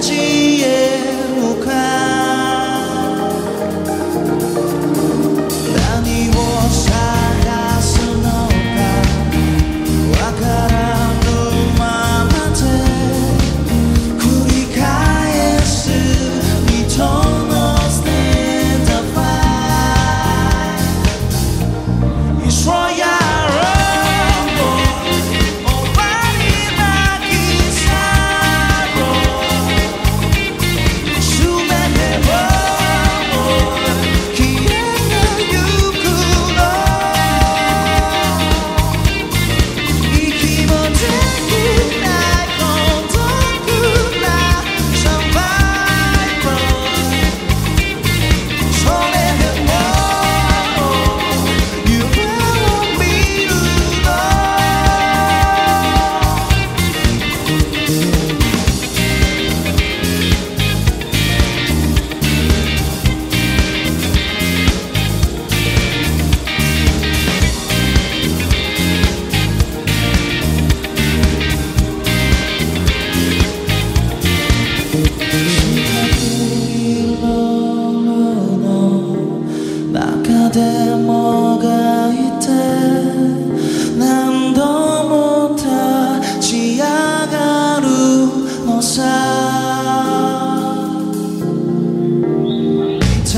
grande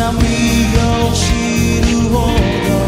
amigos y tu honor